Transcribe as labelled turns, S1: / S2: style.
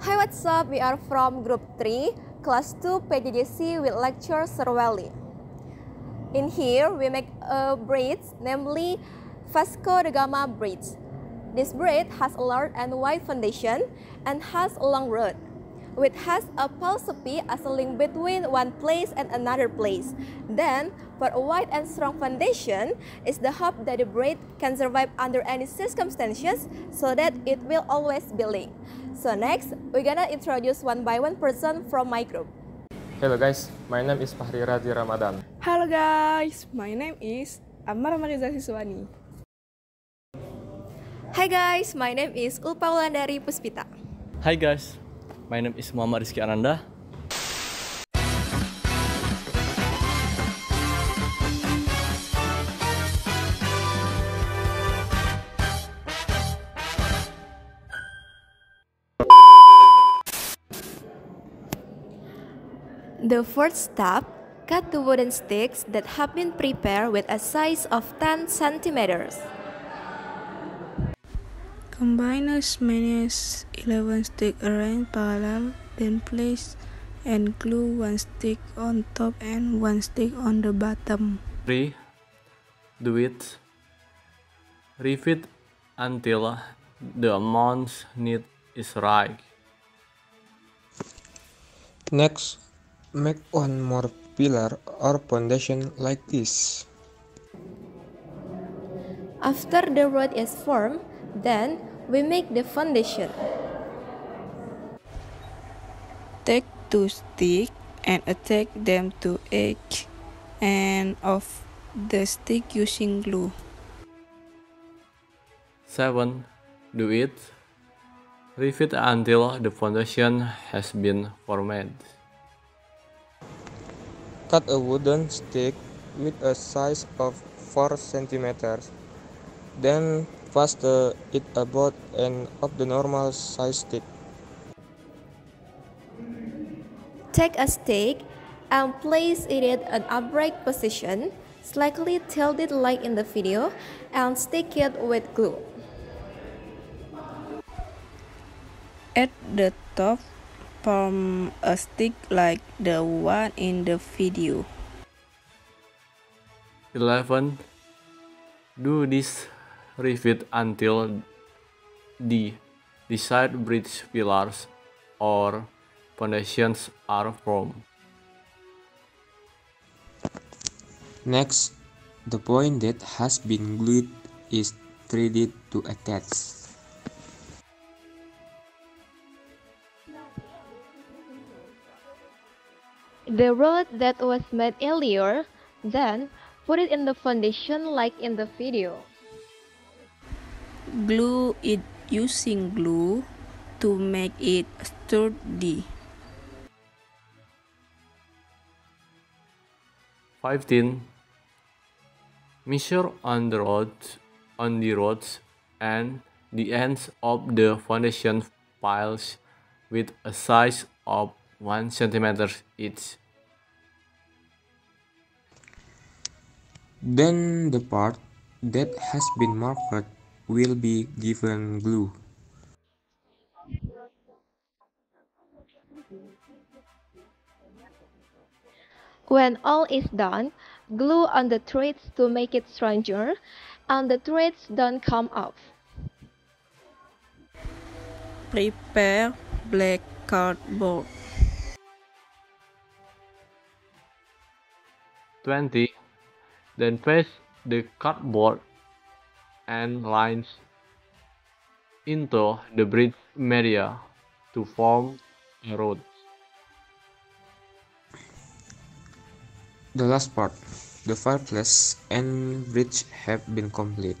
S1: Hi, what's up? We are from Group 3, Class 2 PJJC with lecturer Serweli. In here, we make a bridge, namely Vasco da Gama Bridge. This bridge has a large and wide foundation and has a long road which has a philosophy as a link between one place and another place. Then, for a wide and strong foundation is the hope that the braid can survive under any circumstances so that it will always be linked. So next, we're gonna introduce one by one person from my group.
S2: Hello guys, my name is Fahri Radhi Ramadan.
S3: Halo guys, my name is Amar Mariza Siswani.
S1: Hi guys, my name is Ulpa Wulandari Puspita.
S4: Hi guys, My name is Muhammad Rizky Ananda.
S1: The first step, cut the wooden sticks that have been prepared with a size of 10 centimeters.
S5: Combine as many as 11 sticks arranged parallel, then place and glue one stick on top and one stick on the bottom.
S4: 3. Do it. Repeat until the amount needed is right.
S2: Next, make one more pillar or foundation like this.
S1: After the road is formed, then we make the foundation.
S5: Take two sticks and attach them to each end of the stick using glue.
S4: 7. Do it. Repeat until the foundation has been formed.
S2: Cut a wooden stick with a size of 4 centimeters. Then fasten it about end of the normal size stick.
S1: Take a stick and place it in an upright position, slightly tilted like in the video, and stick it with glue.
S5: At the top, form a stick like the one in the video.
S4: 11. Do this repeat until the desired bridge pillars or foundations are formed.
S2: Next, the point that has been glued is threaded to attach.
S1: The rod that was made earlier, then put it in the foundation like in the video.
S5: Glue it using glue to make it sturdy.
S4: 15. Measure on the rods, on the rods and the ends of the foundation piles with a size of 1 cm each.
S2: Then the part that has been marked will be given glue.
S1: When all is done, glue on the threads to make it stronger, and the threads don't come off.
S5: Prepare black cardboard.
S4: 20. Then paste the cardboard and lines into the bridge media to form a road.
S2: The last part, the fireplace and bridge have been complete.